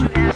you ask?